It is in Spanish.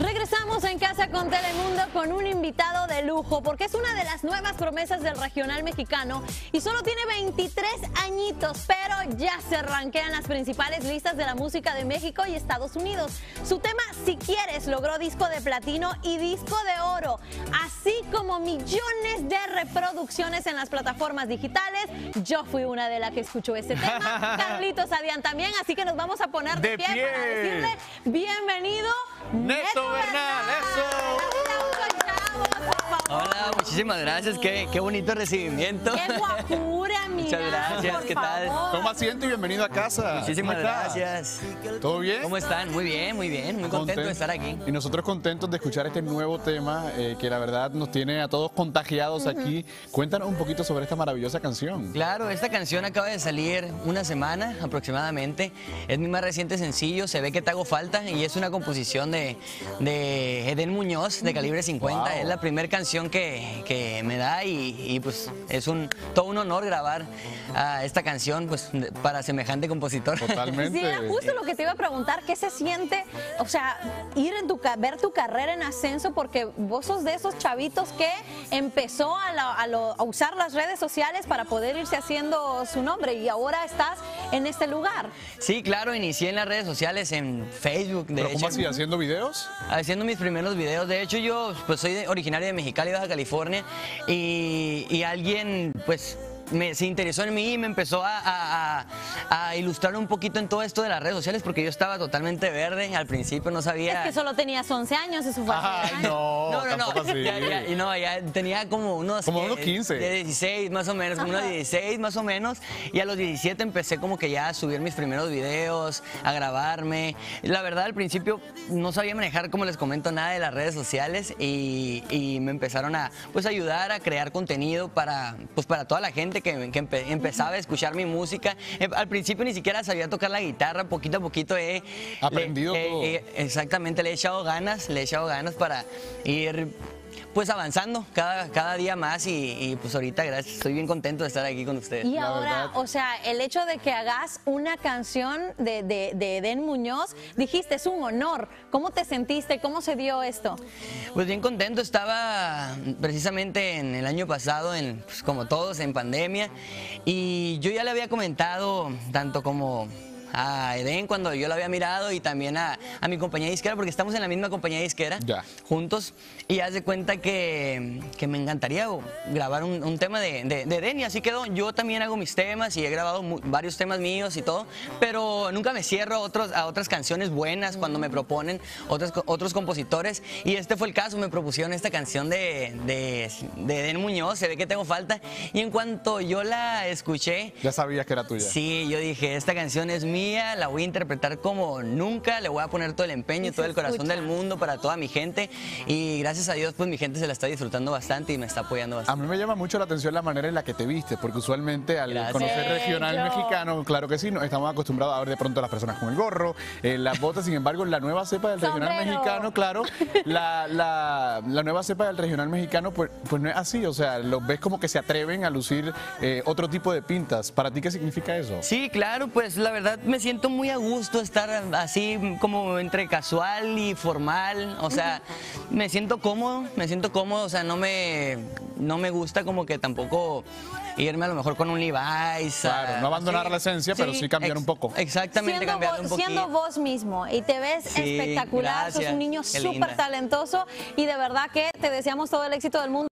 Regresamos en Casa con Telemundo con un invitado de lujo porque es una de las nuevas promesas del regional mexicano y solo tiene 23 añitos, pero ya se ranquean las principales listas de la música de México y Estados Unidos. Su tema Si quieres logró disco de platino y disco de oro, así como millones de reproducciones en las plataformas digitales. Yo fui una de las que escuchó ese tema, Carlitos Adián también, así que nos vamos a poner de, De pie, pie. para decirle bienvenido Neto Bernal, eso. Muchísimas gracias. Qué, qué bonito recibimiento. Qué guapura, mira. Muchas gracias, por ¿qué tal? favor. Toma asiento y bienvenido a casa. Muchísimas gracias. ¿Todo bien? ¿Cómo están? Muy bien, muy bien. Muy contento de estar aquí. Y nosotros contentos de escuchar este nuevo tema eh, que la verdad nos tiene a todos contagiados aquí. Cuéntanos un poquito sobre esta maravillosa canción. Claro, esta canción acaba de salir una semana aproximadamente. Es mi más reciente sencillo, Se ve que te hago falta y es una composición de, de Eden Muñoz de calibre 50. Wow. Es la primera canción que, que me da y, y, pues es un todo un honor grabar ah, esta canción pues para semejante compositor. Totalmente. Sí, era justo lo que te iba a preguntar, ¿qué se siente? O sea, ir en tu ver tu carrera en ascenso porque vos sos de esos chavitos que empezó a, la- a lo- a usar las redes sociales para poder irse haciendo su nombre y ahora estás en este lugar. Sí, claro, inicié en las redes sociales, en Facebook, de ¿Pero hecho. cómo así? ¿Haciendo videos? Haciendo mis primeros videos. De hecho, yo pues soy de- originario de Mexicali, Baja California, y, alguien pues me, se interesó en mí y me empezó a, a- a- a ilustrar un poquito en todo esto de las redes sociales porque yo estaba totalmente verde al principio, no sabía... Es que solo tenías 11 años, eso fue Ay, no, No, no, no. tampoco así. Ya, ya, y no, ya tenía como unos. Como unos 15. De 16 más o menos, como unos Ajá. 16 más o menos. Y a los 17 empecé como que ya a subir mis primeros videos, a grabarme. La verdad, al principio no sabía manejar, como les comento, nada de las redes sociales y, y me empezaron a pues ayudar a crear contenido para pues para toda la gente que, que empe- empezaba a escuchar mi música. Eh, Al principio ni siquiera sabía tocar la guitarra, poquito a poquito he Aprendido le- todo. he- Exactamente, le he echado ganas, le he echado ganas para ir pues avanzando cada, cada día más y, y, pues ahorita gracias, estoy bien contento de estar aquí con ustedes. Y ahora, verdad. o sea, el hecho de que hagas una canción de, de, de Eden Muñoz, dijiste, es un honor. ¿Cómo te sentiste? ¿Cómo se dio esto? Pues bien contento, estaba precisamente en el año pasado, en, pues, como todos, en pandemia y yo ya le había comentado tanto como a Eden cuando yo la había mirado y también a, a mi compañía disquera, porque estamos en la misma compañía disquera Ya. juntos y haz de cuenta que, que me encantaría grabar un, un tema de, de, de Eden y así quedó. Yo también hago mis temas y he grabado mu- varios temas míos y todo, pero nunca me cierro a, otros, a otras canciones buenas cuando me proponen otros, otros compositores y este fue el caso, me propusieron esta canción de, de, de Eden Muñoz, se ve que tengo falta y en cuanto yo la escuché, Ya sabías que era tuya. Sí, yo dije, esta canción es mía, la voy a interpretar como nunca, le voy a poner todo el empeño y todo el corazón escucha. del mundo para toda mi gente y gracias a Dios pues mi gente se la está disfrutando bastante y me está apoyando A bastante. mí me llama mucho la atención la manera en la que te viste, porque usualmente al Gracias. conocer regional Bello. mexicano, claro que sí, no, estamos acostumbrados a ver de pronto a las personas con el gorro, eh, las botas, sin embargo, la nueva cepa del regional Sombrero. mexicano, claro, la, la- la nueva cepa del regional mexicano, pues, pues no es así, o sea, los ves como que se atreven a lucir eh, otro tipo de pintas. ¿Para ti qué significa eso? Sí, claro, pues la verdad me siento muy a gusto estar así como entre casual y formal, o sea, me siento cómodo, me siento cómodo, o sea, no me, no me gusta como que tampoco irme a lo mejor con un Levi's. Claro, ah, no abandonar sí, la esencia, pero sí cambiar un poco. Exactamente, siendo, cambiar un vos, poquito. siendo vos mismo y te ves Sí, espectacular, sos gracias. un niño súper talentoso y de verdad que te deseamos todo el éxito del mundo.